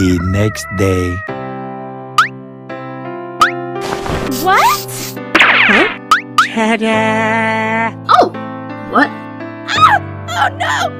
the next day. What? Ta-da! Oh, what? Ah! Oh no!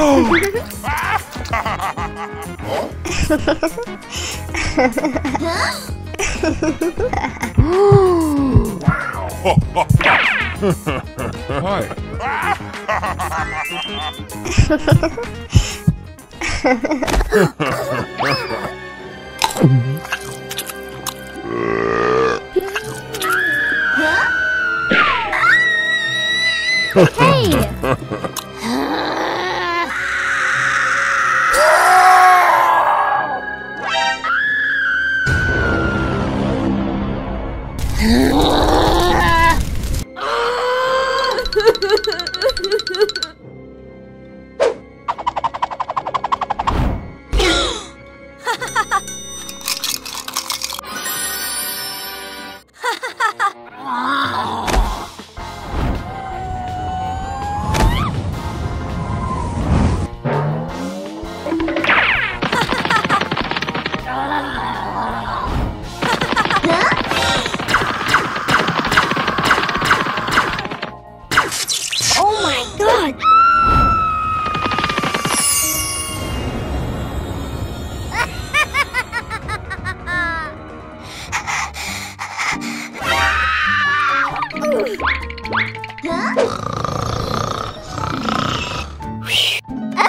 Oh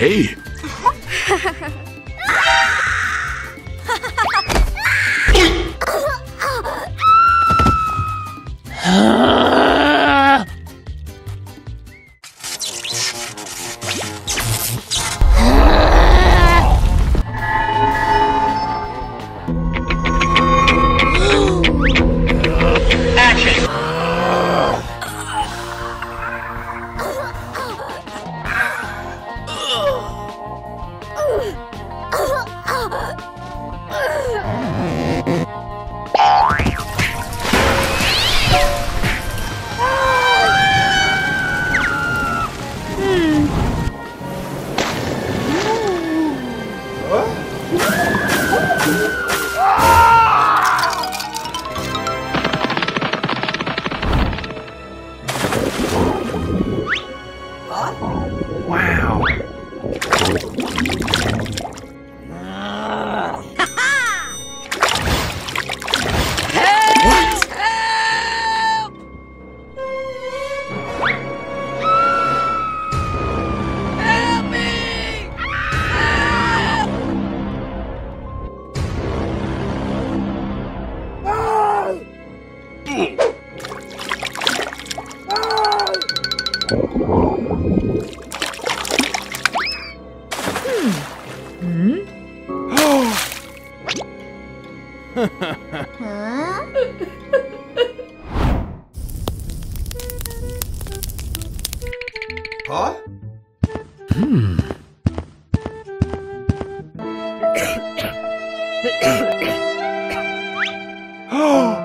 Hey. Wow. Huh? Huh? Hmm. Huh?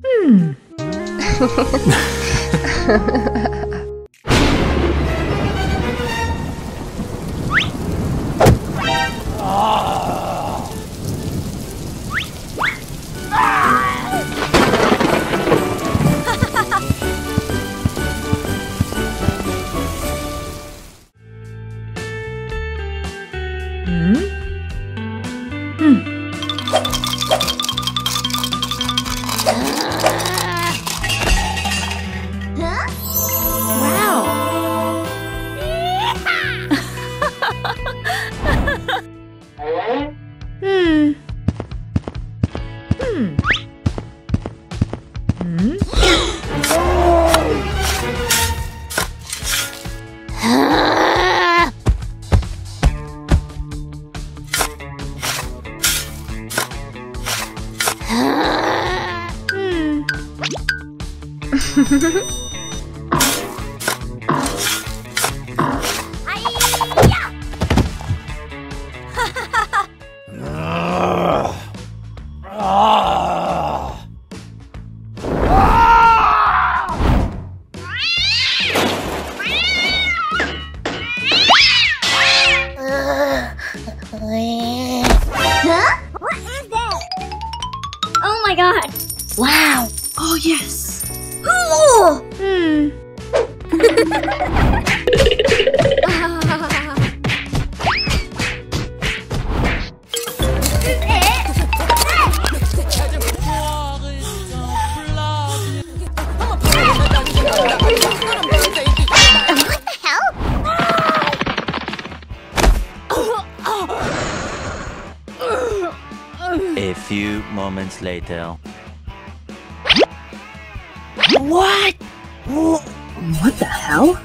Hmm. moments later. What? What the hell?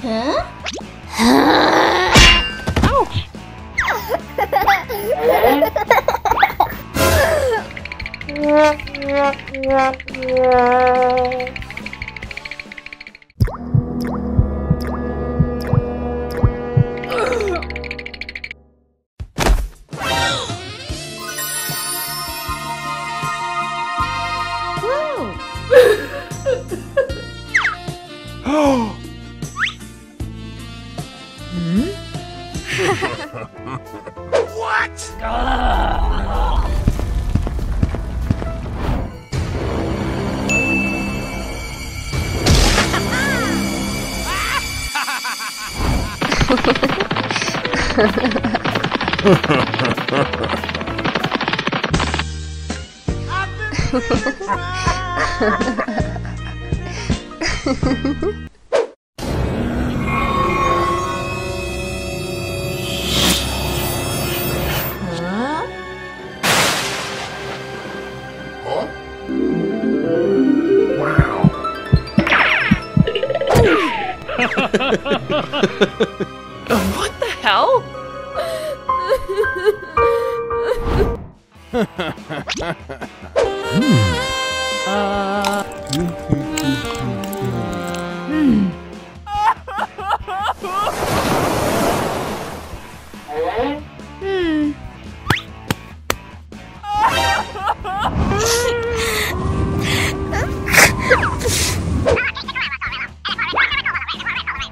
Huh? Ouch! What the hell?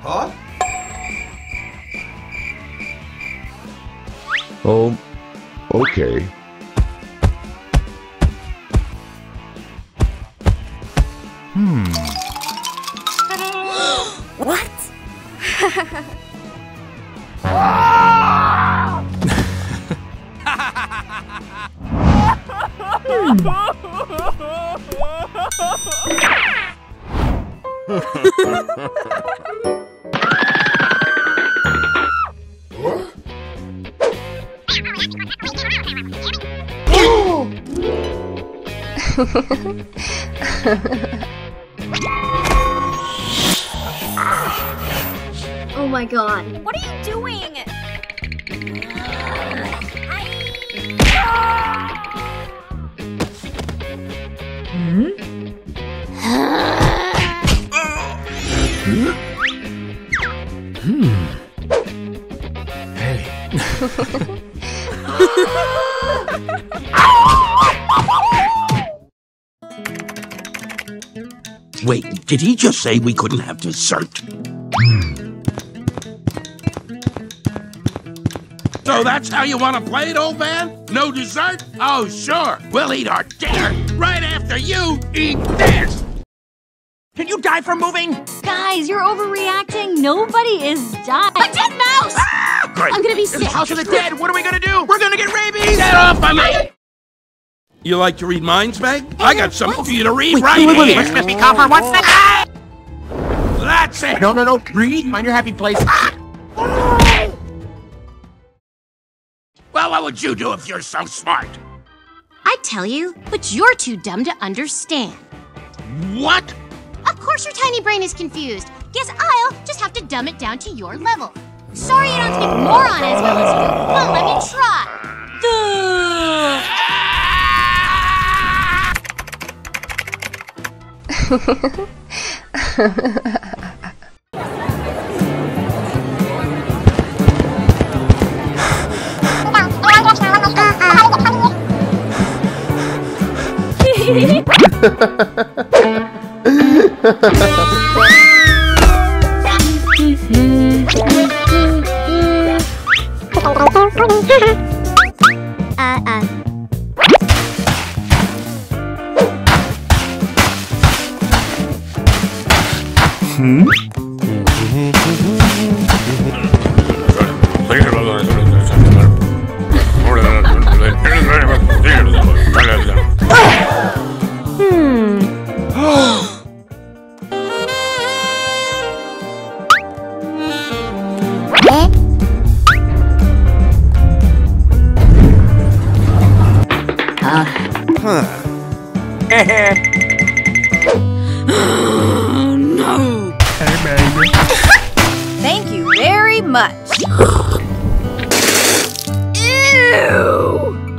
Hmm. Oh, okay. Oh my god. What are you doing? Hmm? Hmm? Hmm? Wait, did he just say we couldn't have dessert? So that's how you want to play it, old man? No dessert? Oh, sure. We'll eat our dinner right after you eat this. Can you die from moving? Guys, you're overreacting. Nobody is dying. Great. I'm gonna be It's the sick. house of the dead. What are we gonna do? We're gonna get rabies. Get off of me! You like to read minds, Meg? I got something for you to read right wait, wait, wait. here. Excuse me, copper, what's that? That's it. No, no, no. Read. Find your happy place. Well, what would you do if you're so smart? I'd tell you, but you're too dumb to understand. What? Of course your tiny brain is confused. Guess I'll just have to dumb it down to your level. Sorry you don't speak moron as well as you. Well, let me try. 嗯。much. Ew!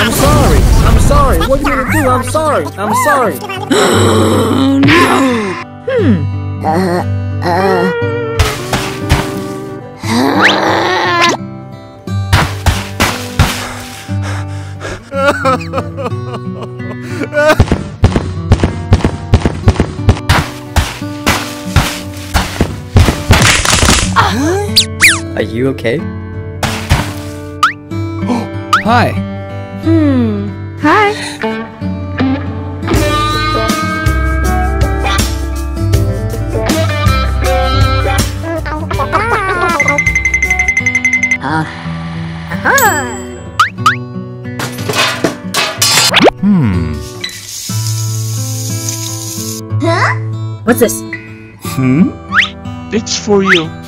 I'm sorry. I'm sorry. What are you gonna do? I'm sorry. I'm sorry. Oh, no. Hmm. Uh, uh. Are you okay? Hi. Hmm. Hi. Hmm. Huh? What's this? Hmm? It's for you.